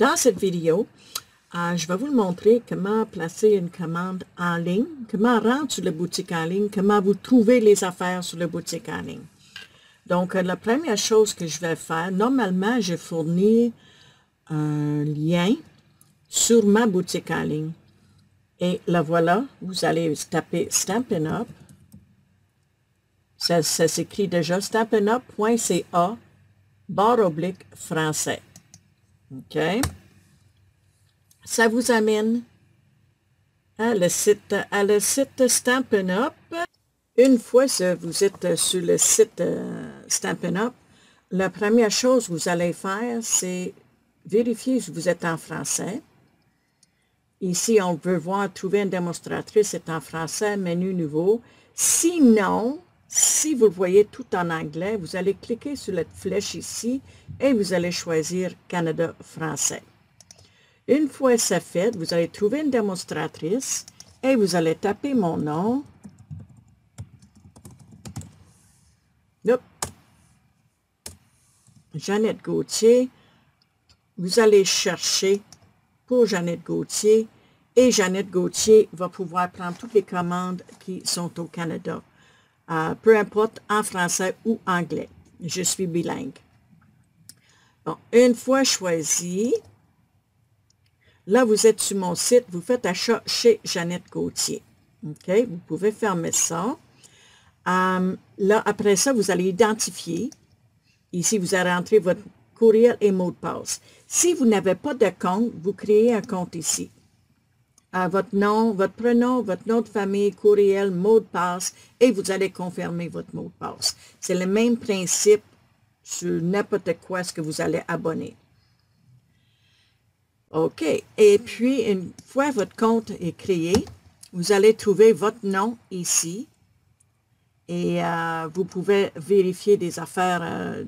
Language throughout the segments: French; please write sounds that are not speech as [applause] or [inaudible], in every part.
Dans cette vidéo, euh, je vais vous montrer comment placer une commande en ligne, comment rentrer sur la boutique en ligne, comment vous trouvez les affaires sur la boutique en ligne. Donc, euh, la première chose que je vais faire, normalement, je fournis un lien sur ma boutique en ligne. Et la voilà, vous allez taper Stampin' Up. Ça, ça s'écrit déjà stampinup.ca barre oblique français. OK? Ça vous amène à le site, à le site Stampin' Up. Une fois que vous êtes sur le site euh, Stampin' Up, la première chose que vous allez faire, c'est vérifier si vous êtes en français. Ici, on veut voir trouver une démonstratrice, c'est en français, menu nouveau. Sinon, si vous voyez tout en anglais, vous allez cliquer sur la flèche ici et vous allez choisir Canada français. Une fois c'est fait, vous allez trouver une démonstratrice et vous allez taper mon nom. Jeannette Gauthier. Vous allez chercher pour Jeannette Gauthier et Jeannette Gauthier va pouvoir prendre toutes les commandes qui sont au Canada peu importe en français ou anglais. Je suis bilingue. Une fois choisi, là, vous êtes sur mon site, vous faites achat chez Jeannette Gauthier. OK? Vous pouvez fermer ça. Euh, là, après ça, vous allez identifier. Ici, vous allez rentrer votre courriel et mot de passe. Si vous n'avez pas de compte, vous créez un compte ici votre nom, votre prénom, votre nom de famille, courriel, mot de passe, et vous allez confirmer votre mot de passe. C'est le même principe sur n'importe quoi ce que vous allez abonner. OK. Et puis, une fois votre compte est créé, vous allez trouver votre nom ici. Et euh, vous pouvez vérifier des affaires euh,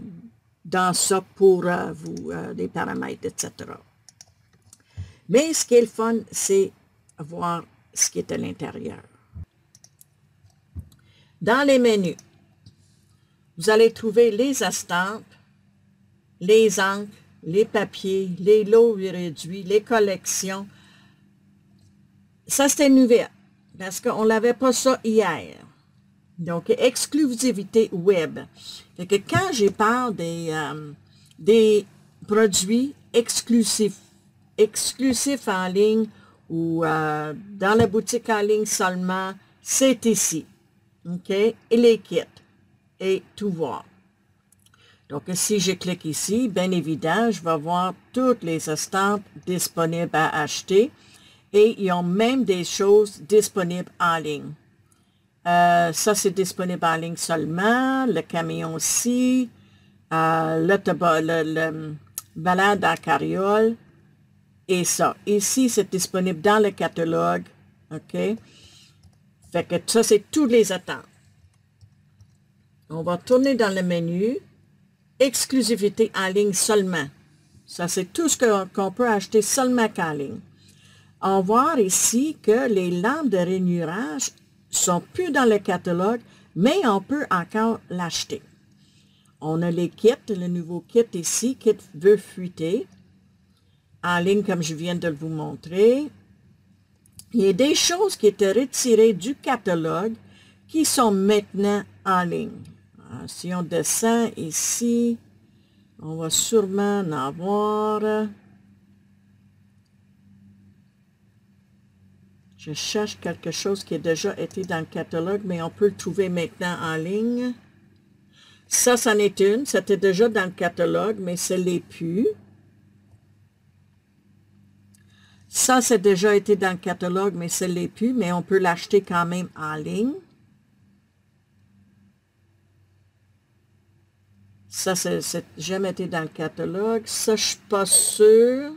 dans ça pour euh, vous, des paramètres, etc. Mais ce qui est le fun, c'est voir ce qui est à l'intérieur. Dans les menus, vous allez trouver les estampes, les encres, les papiers, les lots réduits, les collections. Ça, c'était nouveau parce qu'on n'avait pas ça hier. Donc, exclusivité web. Que quand j'ai parle des, euh, des produits exclusifs, exclusifs en ligne ou euh, dans la boutique en ligne seulement, c'est ici. OK? Et les kits. Et tout voir. Donc, si je clique ici, bien évidemment, je vais voir toutes les estampes disponibles à acheter. Et ils ont même des choses disponibles en ligne. Euh, ça, c'est disponible en ligne seulement. Le camion aussi. Euh, le, le, le, balade à carriole et ça. Ici, c'est disponible dans le catalogue. OK? Fait que ça, c'est tous les attentes. On va tourner dans le menu. Exclusivité en ligne seulement. Ça, c'est tout ce qu'on peut acheter seulement qu'en ligne. On voit ici que les lampes de rainurage sont plus dans le catalogue, mais on peut encore l'acheter. On a les kits, le nouveau kit ici, kit veut fuiter en ligne comme je viens de vous montrer. Il y a des choses qui étaient retirées du catalogue qui sont maintenant en ligne. Ah, si on descend ici, on va sûrement en avoir. Je cherche quelque chose qui a déjà été dans le catalogue, mais on peut le trouver maintenant en ligne. Ça, c'en est une. C'était déjà dans le catalogue, mais ce n'est plus. Ça, c'est déjà été dans le catalogue, mais ce n'est plus, mais on peut l'acheter quand même en ligne. Ça, c'est jamais été dans le catalogue. Ça, je suis pas sûre.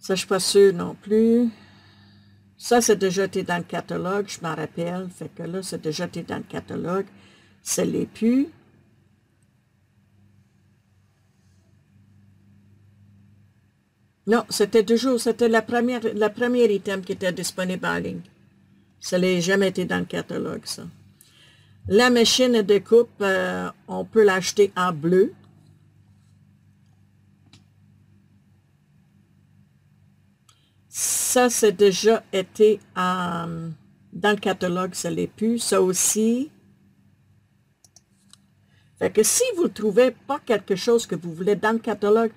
Ça, je suis pas sûre non plus. Ça, c'est déjà été dans le catalogue, je m'en rappelle. Fait que là, c'est déjà été dans le catalogue. Ce n'est plus. Non, c'était toujours, c'était la première, item qui était disponible en ligne. Ça n'a jamais été dans le catalogue, ça. La machine de coupe, euh, on peut l'acheter en bleu. Ça, c'est déjà été dans le catalogue, ça l'est plus. Ça aussi. Fait que si vous ne trouvez pas quelque chose que vous voulez dans le catalogue,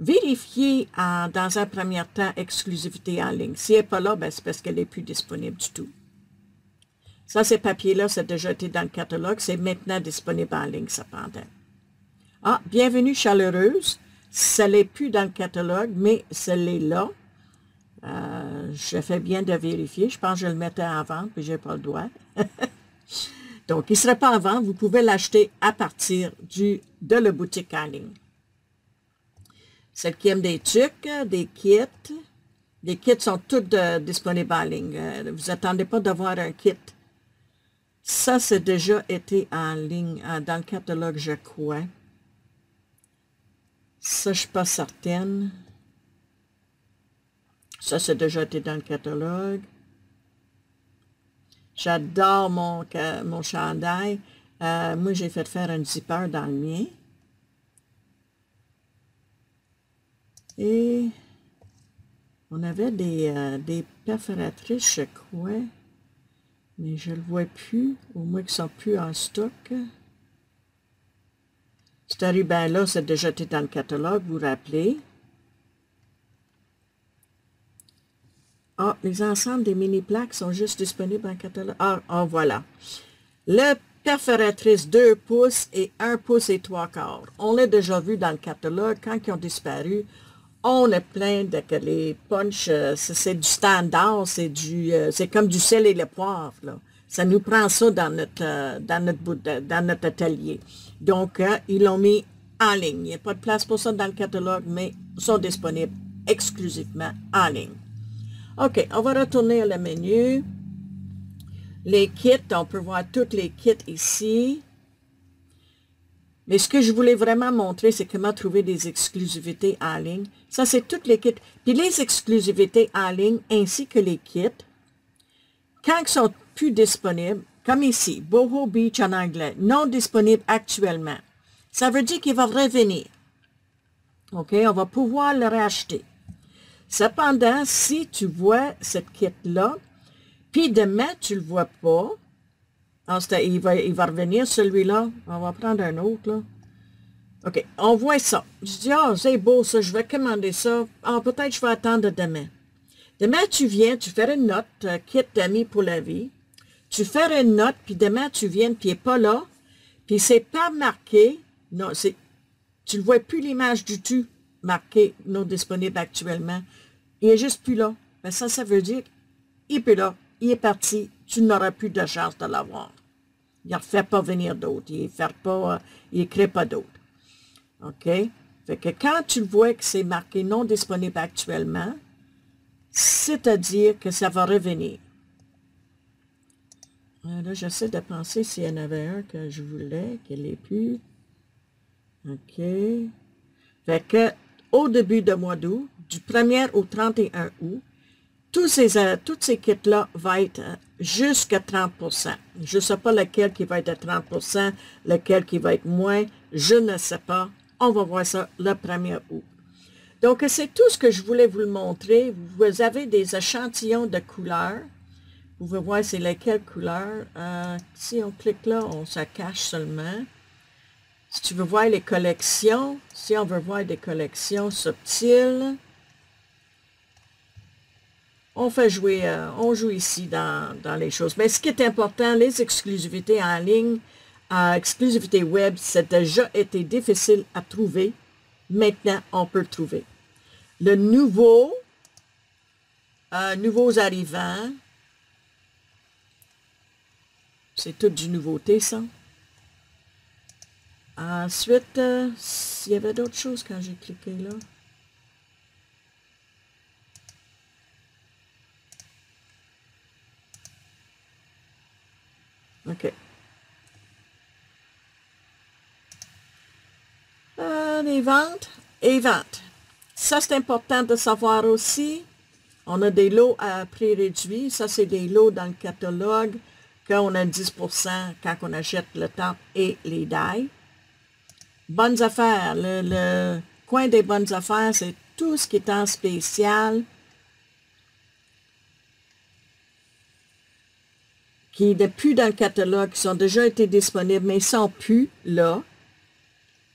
vérifiez dans un premier temps exclusivité en ligne. Si elle n'est pas là, ben, c'est parce qu'elle n'est plus disponible du tout. Ça, ces papiers-là, a déjà été dans le catalogue. C'est maintenant disponible en ligne, cependant. Ah, bienvenue chaleureuse. Ça n'est plus dans le catalogue, mais ça l'est là. Euh, je fais bien de vérifier. Je pense que je le mettais en vente, puis je n'ai pas le droit. [laughs] Donc, il ne serait pas en vente. Vous pouvez l'acheter à partir du, de la boutique en ligne. Celle qui aime des trucs, des kits. Les kits sont tous euh, disponibles en ligne. Euh, vous n'attendez pas d'avoir un kit. Ça, c'est déjà été en ligne, dans le catalogue, je crois. Ça, je ne suis pas certaine. Ça, c'est déjà été dans le catalogue. J'adore mon, mon chandail. Euh, moi, j'ai fait faire un zipper dans le mien. Et on avait des, euh, des perforatrices, je crois. Mais je ne le vois plus, au moins qu'ils ne sont plus en stock. Ce ruban-là, c'est déjà été dans le catalogue, vous vous rappelez? Ah, les ensembles des mini-plaques sont juste disponibles en catalogue. Ah, ah voilà. Le perforatrice 2 pouces et 1 pouce et 3 quarts. On l'a déjà vu dans le catalogue. Quand ils ont disparu, on est plein de que les punches, euh, c'est du standard, c'est du, euh, c'est comme du sel et le poivre. Ça nous prend ça dans notre, euh, dans notre, dans notre atelier. Donc, ils l'ont mis en ligne. Il n'y a pas de place pour ça dans le catalogue, mais sont disponibles exclusivement en ligne. OK, on va retourner à le menu. Les kits, on peut voir tous les kits ici. Mais ce que je voulais vraiment montrer, c'est comment trouver des exclusivités en ligne. Ça, c'est toutes les kits. Puis les exclusivités en ligne ainsi que les kits, quand ils sont plus disponibles, comme ici, Boho Beach en anglais, non disponible actuellement, ça veut dire qu'il va revenir. OK, on va pouvoir le racheter. Cependant, si tu vois cette kit-là, puis demain, tu ne le vois pas, il va, il va revenir celui-là. On va prendre un autre, là. OK, on voit ça. Je dis, ah, c'est beau ça, je vais commander ça. Ah, peut-être je vais attendre demain. Demain, tu viens, tu fais une note, euh, kit d'amis pour la vie. Tu fais une note, puis demain, tu viens, puis il n'est pas là. Puis c'est pas marqué. Non, c'est... Tu ne vois plus l'image du tout marqué non disponible actuellement. Il est juste plus là. Mais ça, ça veut dire qu'il est plus là. Il est parti. Tu n'auras plus de chance de l'avoir. Il ne fait pas venir d'autres. Il ne il crée pas d'autres. OK? Fait que quand tu vois que c'est marqué non disponible actuellement, c'est-à-dire que ça va revenir. Euh, là, j'essaie de penser s'il y en avait un que je voulais, qu'il n'est plus. OK? Fait que au début de mois d'août, du 1er au 31 août, tous ces, euh, toutes ces kits-là vont être euh, jusqu'à 30% Je ne sais pas lequel qui va être à 30% lequel qui va être moins, je ne sais pas. On va voir ça le 1er août. Donc, c'est tout ce que je voulais vous le montrer. Vous avez des échantillons de couleurs. Vous pouvez voir c'est lesquelles couleurs. Euh, si on clique là, on se cache seulement. Si tu veux voir les collections, si on veut voir des collections subtiles, on fait jouer, euh, on joue ici dans, les choses. Mais ce qui est important, les exclusivités en ligne, euh, exclusivité web, c'est déjà été difficile à trouver. Maintenant, on peut le trouver. Le nouveau, euh, nouveaux arrivants, c'est tout du nouveauté, ça. Ensuite, euh, s'il y avait d'autres choses quand j'ai cliqué là. OK. Euh, les ventes et ventes. Ça, c'est important de savoir aussi. On a des lots à prix réduit. Ça, c'est des lots dans le catalogue qu'on a 10% quand on achète le top et les die. Bonnes affaires. Le coin des bonnes affaires, c'est tout ce qui est en spécial. Qui n'est plus dans le catalogue, qui sont déjà été disponibles, mais ils sont plus là.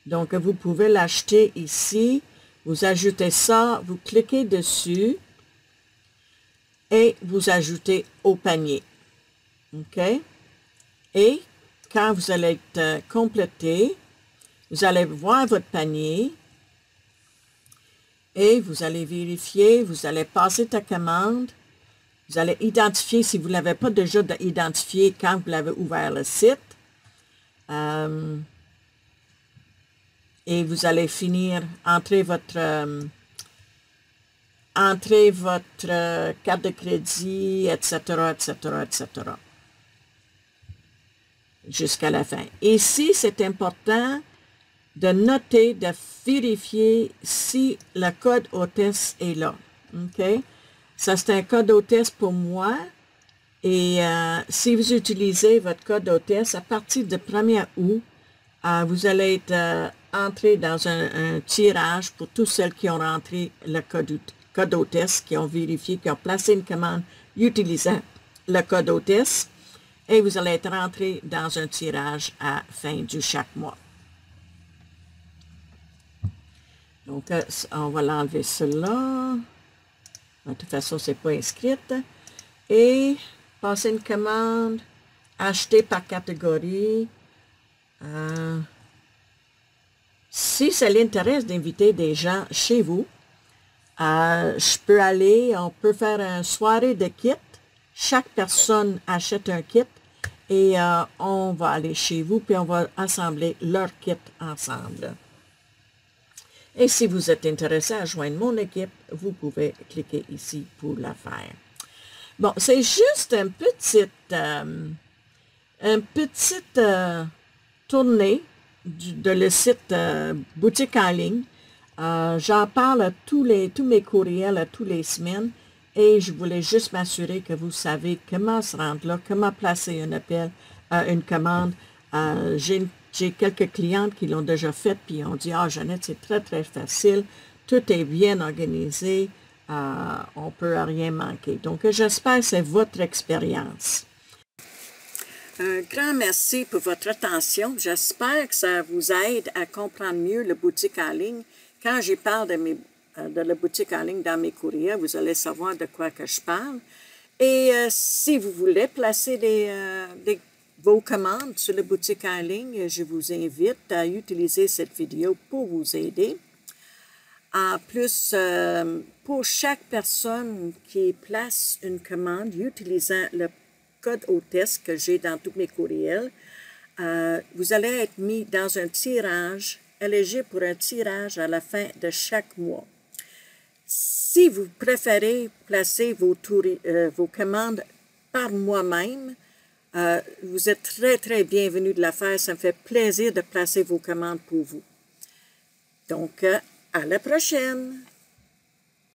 Donc, vous pouvez l'acheter ici. Vous ajoutez ça, vous cliquez dessus et vous ajoutez au panier. OK? Et quand vous allez être euh, complété, vous allez voir votre panier et vous allez vérifier, vous allez passer ta commande, vous allez identifier, si vous ne l'avez pas déjà identifié quand vous l'avez ouvert le site, euh, et vous allez finir, entrer votre, euh, entrer votre euh, carte de crédit, etc., etc., etc., jusqu'à la fin. Ici, c'est important de noter, de vérifier si le code hôtesse est là. OK? Ça, c'est un code hôtesse pour moi. Et euh, si vous utilisez votre code hôtesse, à partir du 1er août, euh, vous allez être euh, entré dans un, tirage pour tous ceux qui ont rentré le code, code hôtesse, qui ont vérifié, qui ont placé une commande utilisant le code hôtesse. Et vous allez être rentré dans un tirage à fin du chaque mois. Donc, on va l'enlever cela. De toute façon, ce n'est pas inscrite. Et passer une commande, acheter par catégorie. Euh, si ça l'intéresse d'inviter des gens chez vous, euh, je peux aller, on peut faire une soirée de kit. Chaque personne achète un kit et euh, on va aller chez vous puis on va assembler leur kit ensemble. Et si vous êtes intéressé à joindre mon équipe, vous pouvez cliquer ici pour la faire. Bon, c'est juste une petite, euh, petite euh, tournée de le site euh, boutique en ligne. J'en parle à tous, les, tous mes courriels à tous les semaines et je voulais juste m'assurer que vous savez comment se rendre là, comment placer un appel, une commande. J'ai quelques clientes qui l'ont déjà fait, puis ont dit, ah, Jeannette, c'est très, très facile, tout est bien organisé, euh, on ne peut rien manquer. Donc, j'espère que c'est votre expérience. Un grand merci pour votre attention. J'espère que ça vous aide à comprendre mieux le boutique en ligne. Quand j'y parle de, mes, euh, de la boutique en ligne dans mes courriers, vous allez savoir de quoi que je parle. Et euh, si vous voulez placer des, des vos commandes sur la boutique en ligne, je vous invite à utiliser cette vidéo pour vous aider. En plus, euh, pour chaque personne qui place une commande utilisant le code hôtesse que j'ai dans tous mes courriels, euh, vous allez être mis dans un tirage, éligible pour un tirage à la fin de chaque mois. Si vous préférez placer vos, euh, vos commandes par moi-même, euh, vous êtes très, très bienvenue de la faire. Ça me fait plaisir de placer vos commandes pour vous. Donc, euh, à la prochaine!